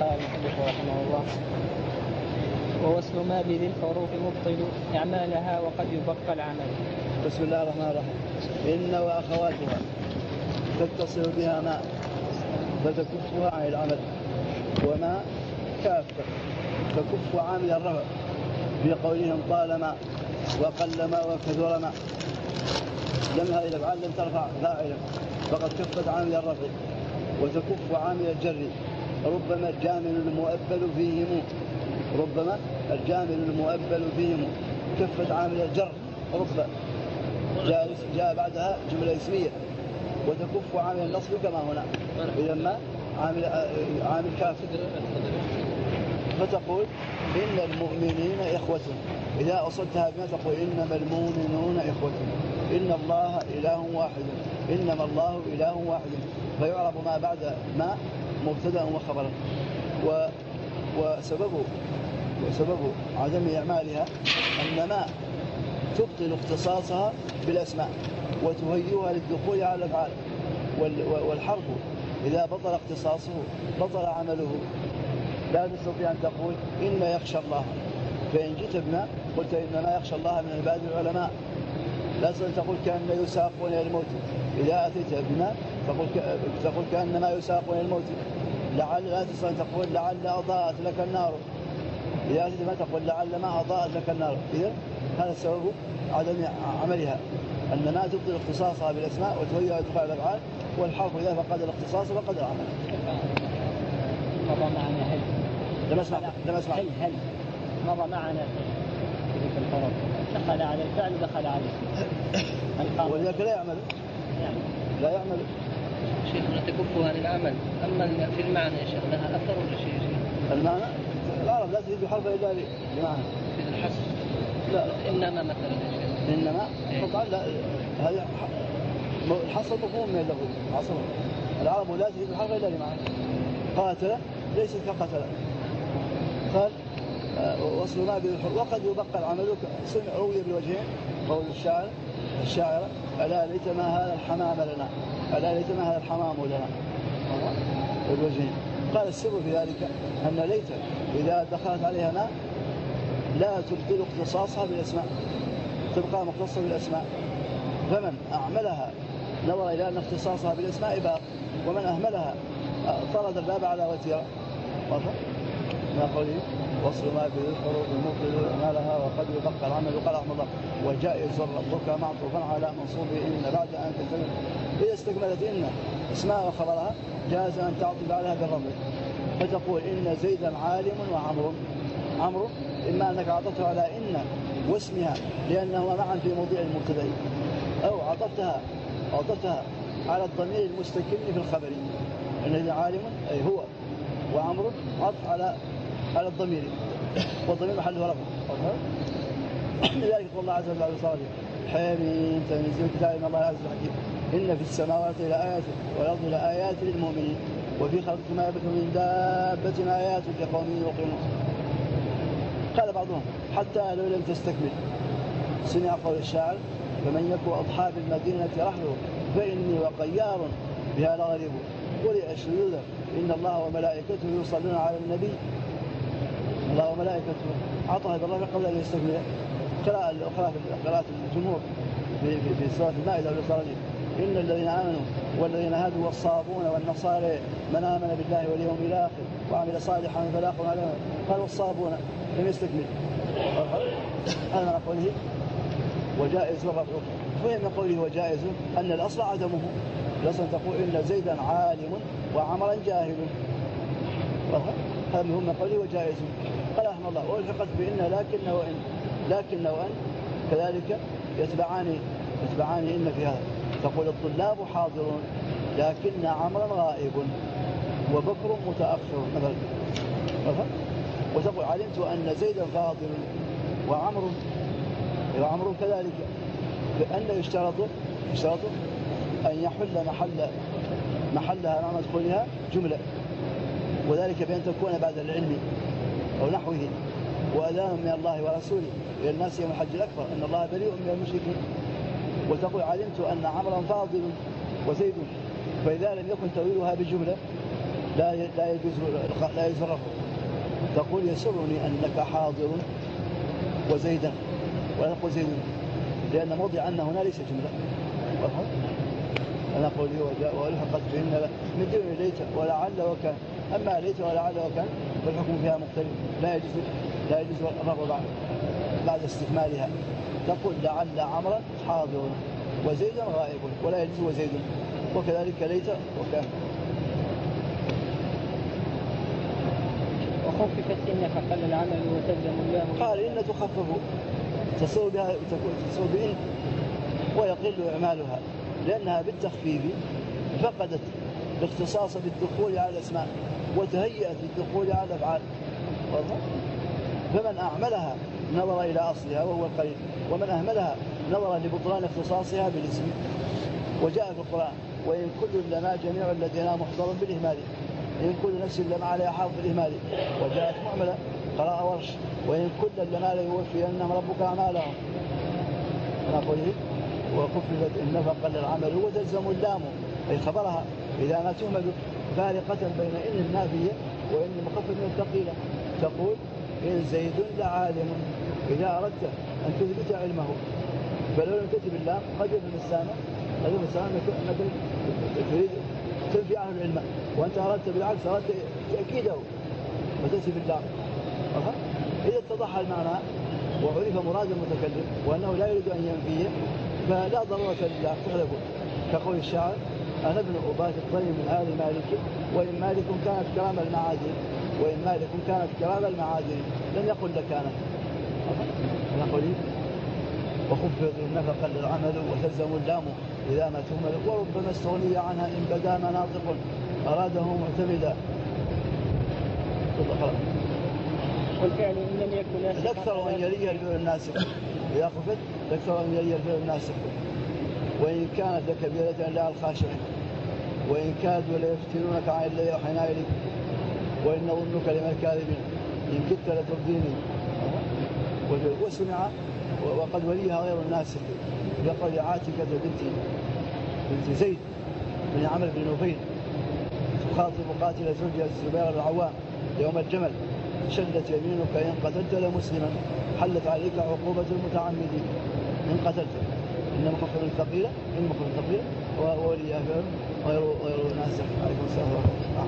قال المؤلف رحمه الله ووصل ما بذي الحروف مبطل أعمالها وقد يبقى العمل. بسم الله الرحمن الرحيم. إن وأخواتها تتصل بها ما فتكفها عن العمل وما كافة. تكف عامل الرفع في قولهم طالما وقلما وكثرما لم هذه الافعال لم ترفع فاعلا فقد كفت عامل الرفع وتكف عامل الجر. ربما الجامل المؤبل فيهم. ربما الجامل المؤبل فيهم. كفت عامل الجر. رب جاء, جاء بعدها جملة اسمية. وتكف عامل النصب كما هنا. إذا ما عامل عامل كافر فتقول إن المؤمنين إخوة. إذا أصدتها بما تقول إنما المؤمنون إخوة. إن الله إله واحد. إنما الله إله واحد. فيعرب ما بعد ما مبتدأ وخبرا. و وسبب وسبب عدم إعمالها أن ما تبطل اختصاصها بالأسماء وتهيئها للدخول على الأفعال. والحرف إذا بطل اختصاصه بطل عمله لا تستطيع أن تقول إن يخشى الله. فإن جئت بنا قلت إنما يخشى الله من عباد العلماء. لا تقول كأن يساقون إلى الموت. إذا أتيت بنا تقول تقول كأنما يساقون إلى الموت. لعل لا تقول لعل أضاءت لك النار. إذا أتيت ما تقول لعل ما أضاءت لك النار. إذا هذا السبب عدم عملها. أن ما تبطل اختصاصها بالأسماء وتهيئ إدخال الأفعال والحرف إذا فقد الاختصاص فقد العمل. مضى معنا هل؟ لم أسمع. لم أسمع. هل هل مضى معنا في الحروف دخل على الفعل ودخل على الاسم. ولذلك لا يعمل. يعني لا يعمل. شيخنا تكفها للعمل أما في المعنى يا شيخ لها أثر ولا شيء؟ المعنى؟ العرب لا تزيد حرفا إلا بمعنى. في الحس لا. إنما مثلا يا شيخ. إنما؟ إيه. طبعا لا. هذا الحصر مفهوم من اللفظ حصر العرب لا تزيد الحرف إلا بمعنى. قاتل ليست كقتل. قال وصل ما بالحر وقد يبقى العمل سمع روي بالوجهين قول الشاعر الشاعرة ألا ليت ما هذا الحمام لنا ألا ليت ما هذا الحمام لنا. بالوجهين قال السر في ذلك أن ليت إذا دخلت عليها ماء لا تبطل اختصاصها بالأسماء تبقى مختصة بالأسماء. فمن أعملها نظر إلى أن اختصاصها بالأسماء باق ومن أهملها آه، طرد الباب على وتيرة واضح؟ ما قوله؟ وصل ما به الحروف المبطل مالها وقد يبقى العمل قال رحمه الله وجائز ربك معطوفا على منصوب إن بعد أن تكتمل إذا استكملت إن اسمها وخبرها جاز أن تعطف عليها بالرفع فتقول إن زيدا عالم وعمر عمرو إما أنك عطفته على إن واسمها لانهما معا في موضع المبتدا أو عطفتها عطفتها على الضمير المستكن في الخبر. إن عالم أي هو. وعمرو عطف على على الضمير. والضمير محله رفع لذلك قول الله عز وجل بعد صلاته حميم تنزيل كتاب الله عز وجل. إن في السماوات لآيات والأرض لآيات للمؤمنين. وفي خلقكم ما يبث من دابة آيات لقوم يوقنون. قال بعضهم حتى لو لم تستكمل. سمع قول الشاعر فمن يكو أضحى بالمدينة رحله فإني وقيار بها لغريب قرئ الشذوذ إن الله وملائكته يصلون على النبي. الله وملائكته. عطها بالرفع قبل القراءة الأخرى في قراءة الجمهور في في, في سورة المائدة والإسرائيل إن الذين آمنوا والذين هادوا والصابون والنصارى من آمن بالله واليوم الآخر وعمل صالحا فلا خوف عليهم. قال والصابون لم يستكمل هذا من قوله. وجائز الرفع فهم من قوله وجائز أن الأصل عدمه. الأصل تقول إن زيدا عالم وعمرا جاهل. هذا هم قوله وجائز قال رحمه الله وألحقت بإن لكن وإن لكن وإن كذلك يتبعان يتبعان إن في هذا. تقول الطلاب حاضرون لكن عمرا غائب وبكر متأخر. مثلا. وتقول علمت أن زيدا فاضل وعمر وعمر كذلك. لأن يشترط يشترط أن يحل محل محلها مع مدخولها جملة. وذلك بأن تكون بعد العلم أو نحوه وأذان من الله ورسوله إلى الناس يوم الحج الأكبر. أن الله بريء من المشركين. وتقول علمت أن عمرا فاضل وزيد. فإذا لم يكن تأويلها بجملة لا لا يجوز لا يجوز تقول يسرني أنك حاضر وزيدا. ولا نقول زيد. لأن موضع أن هنا ليس واضح؟ أنا أقول والحقت بهن من دون ليت ولعل وكان أما ليت ولعل وكان فالحكم فيها مختلف. لا يجوز لا يجوز الرفع بعد بعد استكمالها. تقول لعل عمرا حاضر وزيد غائب ولا يجوز وزيد. وكذلك ليت وكان. وخففت إن فقل العمل وتلزم اللام قال إن تخفف. تصير بها تكون تصير بإن ويقل إعمالها. لأنها بالتخفيف فقدت الاختصاص بالدخول على الأسماء وتهيأت للدخول على الأفعال؟ فمن أعملها نظر إلى أصلها وهو القليل ومن أهملها نظر لبطلان اختصاصها بالاسم وجاء في القرآن. وإن كل لنا جميع لدينا محضر بالإهمال إن كل نفس لما عليها حافظ بالإهمال. وجاءت معملة قراءة ورش. وإن كل لما ليوفينهم ربك أعمالهم. أنا أقول إيه؟ وخففت النفقة للعمل وتلزم اللام. أي خبرها. إذا ما تهمل فارقة بين إن النافية وإن المخفف من الثقيلة تقول إن زيد لعالم إذا أردت أن تثبت علمه. فلو لم تكتب اللام قد يفهم السامع قد يفهم السامع أنك تريد تنفي عنه العلم. وأنت أردت بالعكس أردت تأكيده. فتأتي باللام أها؟ إذا اتضح المعنى وعرف مراد المتكلم وأنه لا يريد أن ينفيه فلا ضرورة لله. تحذفه. كقول الشاعر أنا ابن أبات الطيب من آل مالك وإن مالك كانت كرام المعادن وإن مالك كانت كرام المعادن لم يقل لكانت إيه؟ وخفض النفقا للعمل وتلزم اللام إذا ما تهمل وربما استغني عنها إن بدا مناطق أراده معتمدا. والفعل إن لم يكن ناسخا. الأكثر أن يلي الفعل الناسخ. إذا خفت الأكثر أن يلي الفعل الناسخ. وإن كانت لكبيرة لا الخاشعين وإن كادوا ليفتنونك عن الذي أوحينا إليك. وإن نظنك لمن الكاذبين. إن كدت لترديني وسمع وقد وليها غير الناسخ بقول عاتكة بنت بنت زيد بن عمرو بن نفيل. تخاطب قاتل زوجها الزبير بن العوام يوم الجمل. شلت يمينك إن قتلت لمسلما. حلت عليك عقوبة المتعمدين. إن قتلت. إن مخفر ثقيلة إن مخفر ثقيلة وولي فعل غير غير ناسخ عليكم السلام ورحمة الله.